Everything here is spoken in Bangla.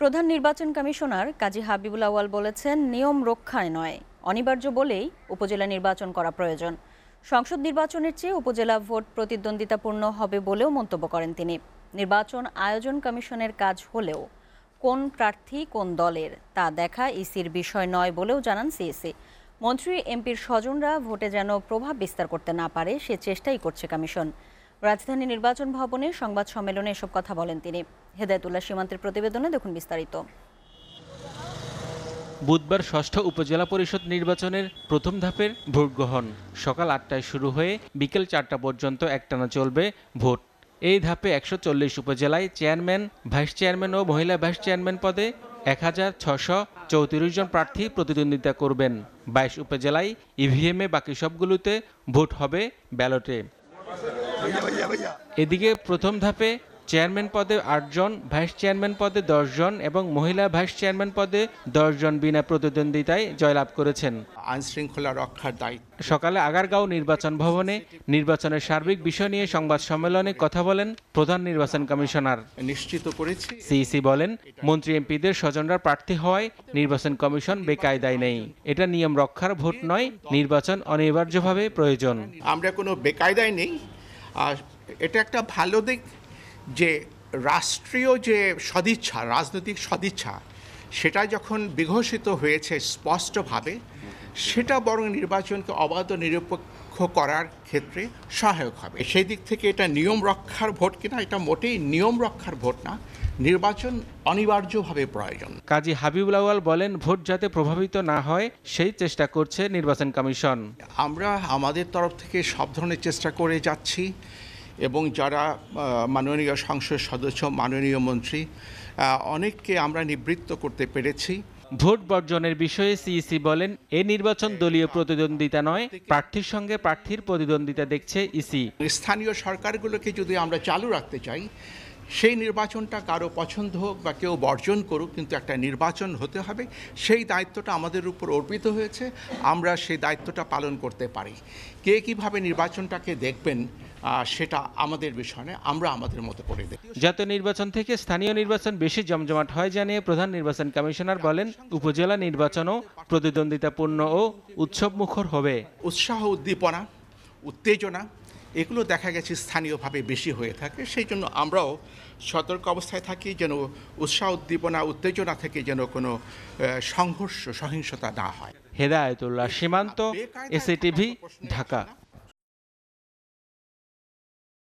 প্রধান নির্বাচন কমিশনার কাজী হাবিবুল আওয়াল বলেছেন, নিয়ম রক্ষায় নয়, অনিবার্য বলেই উপজেলা নির্বাচন করা প্রয়োজন। সংসদ নির্বাচনের চেয়ে উপজেলা ভোট প্রতিদ্বন্দ্বিতাপূর্ণ হবে বলেও মন্তব্য করেন তিনি। নির্বাচন আয়োজন কমিশনের কাজ হলেও কোন প্রার্থী কোন দলের তা দেখা ইসির বিষয় নয় বলেও জানান সিএসি মন্ত্রী এমপির স্বজনরা ভোটে যেন প্রভাব বিস্তার করতে না পারে, সে চেষ্টাই করছে কমিশন। রাজধানী নির্বাচন ভবনে সংবাদ সম্মেলনে এসব কথা বলেন তিনি। হেদায়তুল্লাহ সীমান্তের প্রতিবেদনে দেখুন বিস্তারিত। বুধবার ষষ্ঠ উপজেলা পরিষদ নির্বাচনের প্রথম ধাপের ভোট গ্রহণ। সকাল আটটায় শুরু হয়ে বিকেল চারটা পর্যন্ত একটানা চলবে ভোট। এই ধাপে একশো চল্লিশ উপজেলায় চেয়ারম্যান, ভাইস চেয়ারম্যান ও মহিলা ভাইস চেয়ারম্যান পদে এক হাজার ছশো চৌত্রিশ জন প্রার্থী প্রতিদ্বন্দ্বিতা করবেন। বাইশ উপজেলায় ইভিএমে বাকি সবগুলোতে ভোট হবে ব্যালটে। এদিকে প্রথম ধাপে চেয়ারম্যান পদে আটজন ভাইস চেয়ারম্যান পদে দশজন এবং মহিলা ভাইস চেয়ারম্যান পদে দশজন বিনা প্রতিদ্বন্দ্বিতায় জয়লাভ করেছেন। আইন শৃঙ্খলা রক্ষার দায়িত্ব। সকালে আগারগাঁও নির্বাচন ভবনে নির্বাচনের সার্বিক বিষয় নিয়ে সংবাদ সম্মেলনে কথা বলেন প্রধান নির্বাচন কমিশনার। নিশ্চিত করেছি। সিইসি বলেন মন্ত্রী এমপিদের স্বজনরা প্রার্থী হওয়ায় নির্বাচন কমিশন বেকায়দায় নেই। এটা নিয়ম রক্ষার ভোট নয় নির্বাচন অনিবার্যভাবে প্রয়োজন। আমরা কোনো বেকায়দায় নেই আর এটা একটা ভালো দিক যে রাষ্ট্রীয় যে সদিচ্ছা, রাজনৈতিক সদিচ্ছা, সেটা যখন বিঘোষিত হয়েছে স্পষ্টভাবে, সেটা বরং নির্বাচনকে অবাধ, নিরপেক্ষ করার ক্ষেত্রে সহায়ক হবে। সেই দিক থেকে এটা নিয়ম রক্ষার ভোট কিনা এটা মোটেই নিয়ম রক্ষার ভোট না নির্বাচন অনিবার্যভাবে প্রয়োজন। কাজী হাবিবুল আওয়াল বলেন ভোট যাতে প্রভাবিত না হয় সেই চেষ্টা করছে নির্বাচন কমিশন। আমরা আমাদের তরফ থেকে সব ধরনের চেষ্টা করে যাচ্ছি এবং যারা মাননীয় সংসদ সদস্য মাননীয় মন্ত্রী অনেককে আমরা নিবৃত্ত করতে পেরেছি। ভোট বর্জনের বিষয়ে সিইসি বলেন, এ নির্বাচন দলীয় প্রতিদ্বন্দ্বিতা নয়, প্রার্থীর সঙ্গে প্রার্থীর প্রতিদ্বন্দ্বিতা দেখছে ইসি। স্থানীয় সরকারগুলোকে যদি আমরা চালু রাখতে চাই, সেই নির্বাচনটা কারও পছন্দ হোক বা কেউ বর্জন করুক, কিন্তু একটা নির্বাচন হতে হবে, সেই দায়িত্বটা আমাদের উপর অর্পিত হয়েছে, আমরা সেই দায়িত্বটা পালন করতে পারি। কে কীভাবে নির্বাচনটাকে দেখবেন সেটা আমাদের বিষয় নয় আমরা আমাদের মতো করে দেখি। জাতীয় নির্বাচন থেকে স্থানীয় নির্বাচন বেশি জমজমাট হয় জানিয়ে প্রধান নির্বাচন কমিশনার বলেন উপজেলা নির্বাচনও প্রতিদ্বন্দ্বিতাপূর্ণ ও উৎসবমুখর হবে। উৎসাহ উদ্দীপনা উত্তেজনা এগুলো দেখা গেছে স্থানীয়ভাবে বেশি হয়ে থাকে। সেই জন্য আমরাও সতর্ক অবস্থায় থাকি যেন উৎসাহ উদ্দীপনা উত্তেজনা থেকে যেন কোনো সংঘর্ষ সহিংসতা না হয়। হেদায়তুল্লাহ সীমান্ত এসএটিভি ঢাকা।